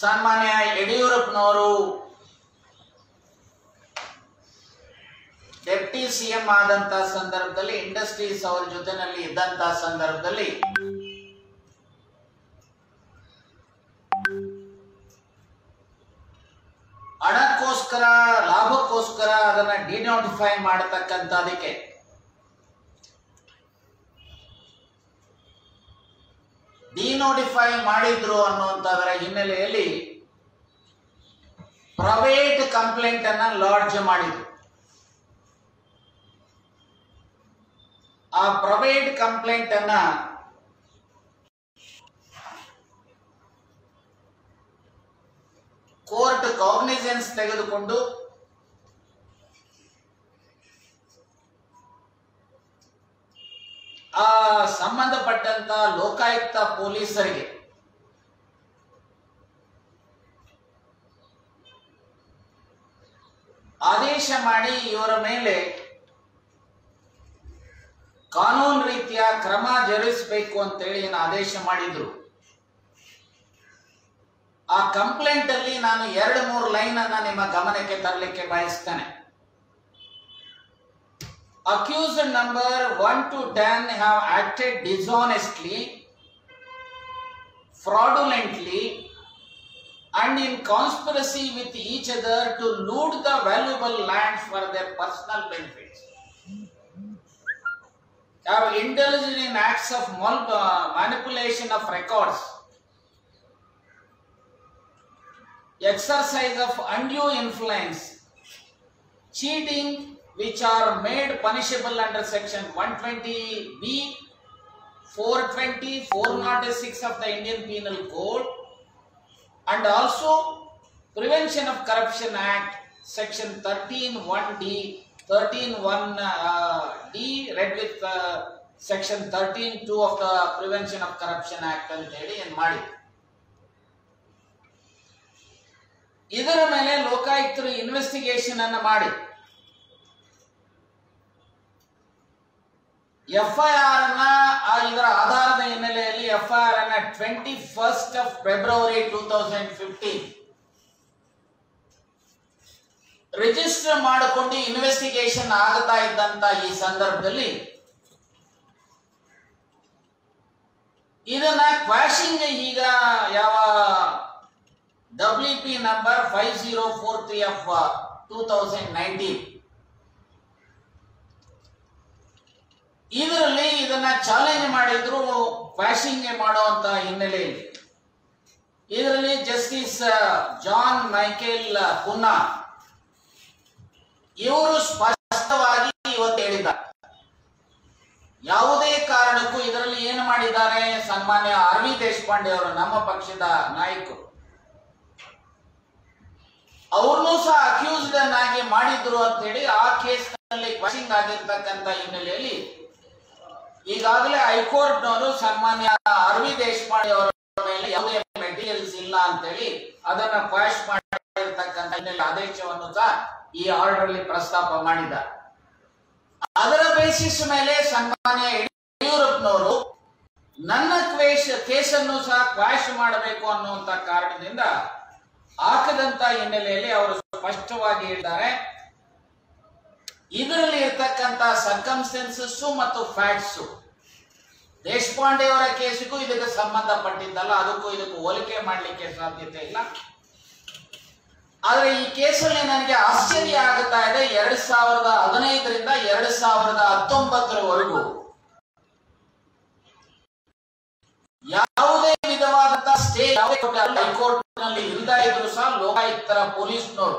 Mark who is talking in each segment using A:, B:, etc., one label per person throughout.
A: ಸನ್ಮಾನ್ಯ ಯಡಿಯೂರಪ್ಪನವರು deputy CM ಆದಂತ ಸಂದರ್ಭದಲ್ಲಿ ಇಂಡಸ್ಟ್ರೀಸ್ ಅವರ ಜೊತೆನಲ್ಲಿ ಇದ್ದಂತ ಸಂದರ್ಭದಲ್ಲಿ ಹಣಕ್ಕೋಸ್ಕರ, ಲಾಭಕ್ಕೋಸ್ಕರ ಅದನ್ನ ಡಿನೋಟಿಫೈ ಮಾಡತಕ್ಕಂಥದಕ್ಕೆ ಡಿನೋಟಿಫೈ ಮಾಡಿದ್ರು ಅನ್ನುವಂಥದರ ಹಿನ್ನೆಲೆಯಲ್ಲಿ ಪ್ರೈವೇಟ್ ಕಂಪ್ಲೇಂಟ್ ಅನ್ನ ಲಾಡ್ಜ್ ಮಾಡಿದ್ರು. ಆ ಪ್ರೈವೇಟ್ ಕಂಪ್ಲೇಂಟ್ ಅನ್ನ ಕೋರ್ಟ್ ಕಾಗ್ನಿಸೆನ್ಸ್ ತೆಗೆದುಕೊಂಡು ಆ ಸಂಬಂಧಪಟ್ಟಂತ ಲೋಕಾಯುಕ್ತ ಪೊಲೀಸರಿಗೆ ಆದೇಶ ಮಾಡಿ ಇವರ ಮೇಲೆ ಕಾನೂನು ರೀತಿಯ ಕ್ರಮ ಜರುಗಿಸಬೇಕು ಅಂತೇಳಿ ಏನು ಆದೇಶ ಮಾಡಿದ್ರು. ಆ ಕಂಪ್ಲೇಂಟ್ ಅಲ್ಲಿ ನಾನು ಎರಡು ಮೂರು ಲೈನ್ ಅನ್ನ ನಿಮ್ಮ ಗಮನಕ್ಕೆ ತರಲಿಕ್ಕೆ ಬಯಸ್ತೇನೆ. Accused number 1 to 10 have acted dishonestly, fraudulently, and in conspiracy with each other to loot the valuable land for their personal benefits. Have indulged in acts of uh, manipulation of records, exercise of undue influence, cheating which are made punishable under section 120b 420 406 of the indian penal code and also prevention of corruption act section 131d 131 uh, d read with uh, section 132 of the prevention of corruption act ಅಂತ ಹೇಳಿ and ಮಾಡಿ ಇದರ ಮೇಲೆ ಲೋಕಾಯುಕ್ತರು investigation ಅನ್ನು ಮಾಡಿ FIR ಅನ್ನ ಇದರ ಆಧಾರದ ಹಿನ್ನೆಲೆಯಲ್ಲಿ ಎಫ್ಐಆರ್ ಅನ್ನ twenty first of February two thousand fifteen register ಮಾಡಿಕೊಂಡು ಇನ್ವೆಸ್ಟಿಗೇಷನ್ ಆಗ್ತಾ ಇದ್ದಂತ ಈ ಸಂದರ್ಭದಲ್ಲಿ ಇದನ್ನ ಕ್ವಾಶಿಂಗ್ ಈಗ ಯಾವ W P number five zero four three of two thousand nineteen ಇದರಲ್ಲಿ ಇದನ್ನ ಚಾಲೆಂಜ್ ಮಾಡಿದ್ರು ಫ್ಯಾಷಿಂಗ್ ಮಾಡುವಂತ ಹಿನ್ನೆಲೆಯಲ್ಲಿ ಇದರಲ್ಲಿ ಜಸ್ಟಿಸ್ ಜಾನ್ ಮೈಕೇಲ್ ಪುನ್ನಾ ಇವರು ಸ್ಪಷ್ಟವಾಗಿ ಇವತ್ತು ಹೇಳಿದ್ದಾರೆ. ಯಾವುದೇ ಕಾರಣಕ್ಕೂ ಇದರಲ್ಲಿ ಏನು ಮಾಡಿದ್ದಾರೆ ಸನ್ಮಾನ್ಯ ಆರ್ ವಿ ದೇಶಪಾಂಡೆ ಅವರು, ನಮ್ಮ ಪಕ್ಷದ ನಾಯಕರು. ಅವ್ರನ್ನೂ ಸಹ ಅಕ್ಯೂಸ್ಡ್ ಅನ್ನಾಗಿ ಮಾಡಿದ್ರು ಅಂತ ಹೇಳಿ ಆ ಕೇಸ್ನಲ್ಲಿ ಆಗಿರ್ತಕ್ಕಂಥ ಹಿನ್ನೆಲೆಯಲ್ಲಿ ಈಗಾಗಲೇ ಹೈಕೋರ್ಟ್ನವರು ಸನ್ಮಾನ್ಯ ಅರವಿ ದೇಶಪಾಂಡೆ ಅವರ ಮೇಲೆ ಯಾವುದೇ ಮೆಟೀರಿಯಲ್ಸ್ ಇಲ್ಲ ಅಂತೇಳಿ ಅದನ್ನ ಕ್ವಾಶ್ ಮಾಡಿರ್ತಕ್ಕಂಥ ಆದೇಶವನ್ನು ಸಹ ಈ ಆರ್ಡರ್ ಅಲ್ಲಿ ಪ್ರಸ್ತಾಪ ಮಾಡಿದ್ದಾರೆ. ಅದರ ಬೇಸಿಸ್ ಮೇಲೆ ಸನ್ಮಾನ್ಯ ಯಡಿಯೂರಪ್ಪನವರು ನನ್ನ ಕ್ವೇಶ್ ಕೇಸನ್ನು ಸಹ ಕ್ವಾಶ್ ಮಾಡಬೇಕು ಅನ್ನುವಂತ ಕಾರಣದಿಂದ ಹಾಕದಂತ ಹಿನ್ನೆಲೆಯಲ್ಲಿ ಅವರು ಸ್ಪಷ್ಟವಾಗಿ ಹೇಳಿದ್ದಾರೆ. ಇದರಲ್ಲಿ ಇರ್ತಕ್ಕಂತ ಸರ್ಕಮ್ಸ್ಟೆನ್ಸಸ್ ಮತ್ತು ಫ್ಯಾಕ್ಟ್ಸ್ ದೇಶಪಾಂಡೆ ಅವರ ಕೇಸಿಗೂ ಇದಕ್ಕೆ ಸಂಬಂಧಪಟ್ಟಿದ್ದಲ್ಲ, ಅದಕ್ಕೂ ಇದಕ್ಕೂ ಹೋಲಿಕೆ ಮಾಡಲಿಕ್ಕೆ ಸಾಧ್ಯತೆ ಇಲ್ಲ. ಆದ್ರೆ ಈ ಕೇಸಲ್ಲಿ ನನಗೆ ಆಶ್ಚರ್ಯ ಆಗುತ್ತಾ ಇದೆ, ಎರಡ್ ಸಾವಿರದ ಹದಿನೈದರಿಂದ ಎರಡ್ ಸಾವಿರದ ಹತ್ತೊಂಬತ್ತರವರೆಗೂ. ಯಾವುದೇ ವಿಧವಾದಂತಹ ಸ್ಟೇ ಹೈಕೋರ್ಟ್ನಲ್ಲಿ ಇಲ್ದ ಇದ್ರು ಸಹ ಲೋಕಾಯುಕ್ತರ ಪೊಲೀಸ್ನವರು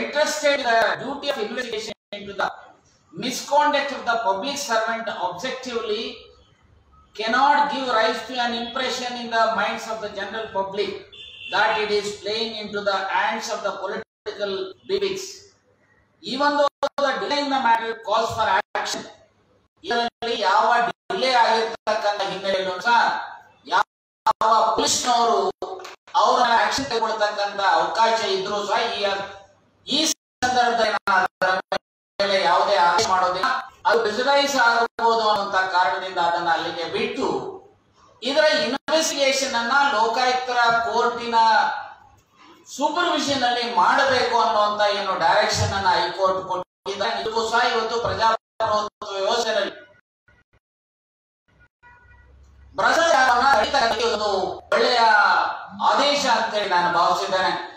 A: entrusted the duty of investigation into the misconduct of the public servant objectively cannot give rise to an impression in the minds of the general public that it is playing into the hands of the political bigwigs. Even though the delay in the matter calls for action, ಇದರಲ್ಲಿ ಯಾವ delay ಆಗಿರ್ತಕ್ಕಂಥ ಹಿನ್ನೆಲೆಯಲ್ಲೂ ಸಹ ಯಾವ ಪೊಲೀಸ್ನವರು ಅವರ action ತಗೊಳ್ತಕ್ಕಂಥ ಅವಕಾಶ ಇದ್ರೂ ಸಹ ಈ ಈ ಸಂದರ್ಭದಲ್ಲಿ ಯಾವುದೇ ಆಸೆ ಮಾಡೋದಿಲ್ಲ. ಅದು ಪ್ರೆಸಿಡೈಸ್ ಆಗಬಹುದು ಅನ್ನುವಂತ ಕಾರಣದಿಂದ ಅದನ್ನ ಅಲ್ಲಿಗೆ ಬಿಟ್ಟು, ಇದರ ಇನ್ವೆಸ್ಟಿಗೇಷನ್ ಅನ್ನ ಲೋಕಾಯುಕ್ತರ ಕೋರ್ಟಿನ ಸೂಪರ್ವಿಷನ್ ಅಲ್ಲಿ ಮಾಡಬೇಕು ಅನ್ನುವಂತ ಏನು ಡೈರೆಕ್ಷನ್ ಅನ್ನ ಹೈಕೋರ್ಟ್ ಕೊಟ್ಟಿದ್ದಾರೆ ಇದಕ್ಕೂ ಸಹ ಇವತ್ತು ಪ್ರಜಾಪ್ರಭುತ್ವ ವ್ಯವಸ್ಥೆಯಲ್ಲಿ ಭ್ರಷ್ಟಾಚಾರವನ್ನ ಒಳ್ಳೆಯ ಆದೇಶ ಅಂತೇಳಿ ನಾನು ಭಾವಿಸಿದ್ದೇನೆ.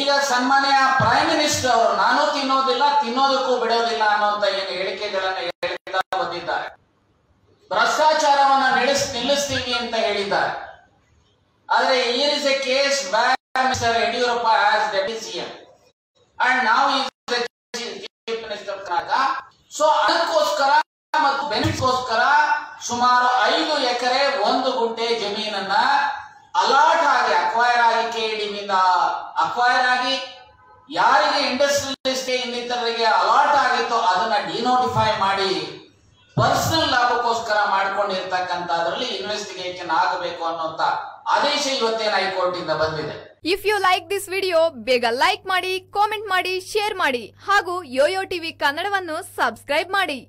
A: ಈಗ ಸನ್ಮಾನ್ಯ ಪ್ರೈಮ್ ಮಿನಿಸ್ಟರ್ ಅವರು, ನಾನು ತಿನ್ನೋದಿಲ್ಲ, ತಿನ್ನೋದಕ್ಕೂ ಬಿಡೋದಿಲ್ಲ ಅನ್ನುವಂತ ಏನು ಹೇಳಿಕೆಗಳನ್ನ ಹೇಳ್ತಾ ಬಂದಿದ್ದಾರೆ. ಭ್ರಷ್ಟಾಚಾರವನ್ನ ನಿಲ್ಲಿಸ್ ನಿಲ್ಲಿಸ್ತೀವಿ ಅಂತ ಹೇಳಿದ್ದಾರೆ. ಆದ್ರೆ ಈ ರೀಸ್ a case mister. Yediyurappa as CM and ನಾವು minister of ಸೊ ಅದಕ್ಕೋಸ್ಕರ ಮತ್ತು ಬೆನಿಫಿಟ್ಗೋಸ್ಕರ ಸುಮಾರು ಐದು ಎಕರೆ ಒಂದು ಗುಂಟೆ ಜಮೀನನ್ನ ಅಲಾಟ್ ಅಕ್ವೈರ್ ಆಗಿ ಕೆಡಿನಿಂದ ಅಕ್ವೈರ್ ಆಗಿ ಯಾರಿಗೆ ಇಂಡಸ್ಟ್ರಿಯಲಿಸ್ಟ್ ಇನ್ನಿತರರಿಗೆ ಅಲರ್ಟ್ ಆಗಿತ್ತು ಅದನ್ನ ಡಿನೋಟಿಫೈ ಮಾಡಿ ಪರ್ಸನಲ್ ಲಾಭಕ್ಕೋಸ್ಕರ ಮಾಡ್ಕೊಂಡಿರ್ತಕ್ಕಂಥದ್ರಲ್ಲಿ ಇನ್ವೆಸ್ಟಿಗೇಷನ್ ಆಗಬೇಕು ಅನ್ನುವಂತ ಆದೇಶ ಇವತ್ತೇನು ಹೈಕೋರ್ಟ್ ಇಂದ ಬಂದಿದೆ.
B: If you like this video ಬೇಗ ಲೈಕ್ ಮಾಡಿ ಕಾಮೆಂಟ್ ಮಾಡಿ ಶೇರ್ ಮಾಡಿ ಹಾಗೂ ಯೋಯೋ ಟಿವಿ ಕನ್ನಡವನ್ನು ಸಬ್ಸ್ಕ್ರೈಬ್ ಮಾಡಿ.